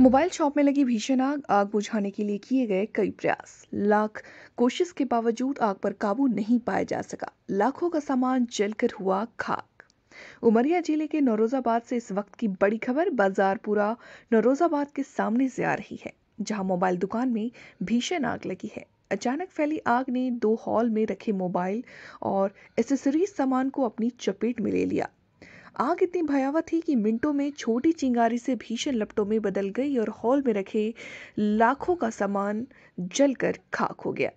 Mobile shop में लगी भीषण आग आग बुझाने के लिए किए गए कई प्रयास। लाख कोशिश के बावजूद आग पर काबू नहीं पाया जा सका। लाखों का सामान जलकर हुआ खाक। उमरिया ज़िले के नौरोजाबाद से इस वक्त की बड़ी खबर, बाजारपुरा नौरोजाबाद के सामने से आ रही है, जहाँ मोबाइल दुकान में भीषण आग लगी है। अचानक फैली आग ने दो हॉल में रखे मोबाइल और एसेसरीज सामान को अपनी चपेट में ले लिया। आग इतनी भयावह थी कि मिनटों में छोटी चिंगारी से भीषण लपटों में बदल गई और हॉल में रखे लाखों का सामान जलकर खाक हो गया।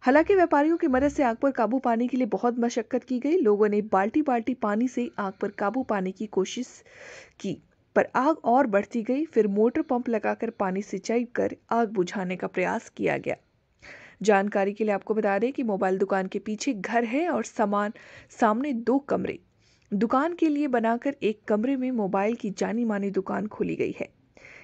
हालाँकि व्यापारियों की मदद से आग पर काबू पाने के लिए बहुत मशक्कत की गई। लोगों ने बाल्टी बाल्टी पानी से आग पर काबू पाने की कोशिश की, पर आग और बढ़ती गई। फिर मोटर पंप लगाकर पानी सिंचाई कर आग बुझाने का प्रयास किया गया। जानकारी के लिए आपको बता दें कि मोबाइल दुकान के पीछे घर है और सामान सामने दो कमरे। दुकान के लिए बनाकर एक कमरे में मोबाइल की जानी मानी दुकान खोली गई है।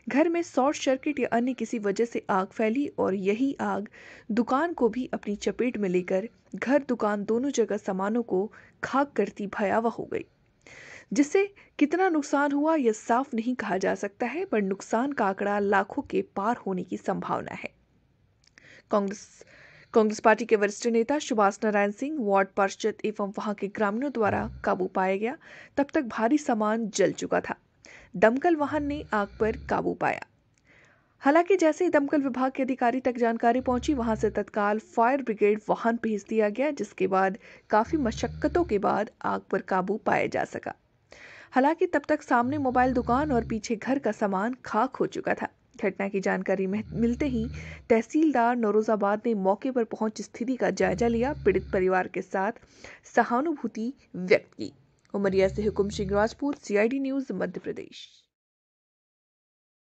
घर में शॉर्ट सर्किट या अन्य किसी वजह से आग फैली और यही आग दुकान को भी अपनी चपेट में लेकर घर दुकान दोनों जगह सामानों को खाक करती भयावह हो गई। जिससे कितना नुकसान हुआ यह साफ़ नहीं कहा जा सकता है, पर नुकसान का आंकड़ा लाखों के पार होने की संभावना है। कांग्रेस कांग्रेस पार्टी के वरिष्ठ नेता सुभाष नारायण सिंह, वार्ड पार्षद एवं वहाँ के ग्रामीणों द्वारा काबू पाया गया। तब तक भारी सामान जल चुका था। दमकल वाहन ने आग पर काबू पाया। हालाँकि जैसे ही दमकल विभाग के अधिकारी तक जानकारी पहुँची, वहाँ से तत्काल फायर ब्रिगेड वाहन भेज दिया गया, जिसके बाद काफ़ी मशक्कतों के बाद आग पर काबू पाया जा सका। हालाँकि तब तक सामने मोबाइल दुकान और पीछे घर का सामान खाक हो चुका था। घटना की जानकारी मिलते ही तहसीलदार नौरोजाबाद ने मौके पर पहुँच स्थिति का जायजा लिया, पीड़ित परिवार के साथ सहानुभूति व्यक्त की। उमरिया से हुकुम सिंह राजपूत सीआईडी न्यूज़ मध्य प्रदेश।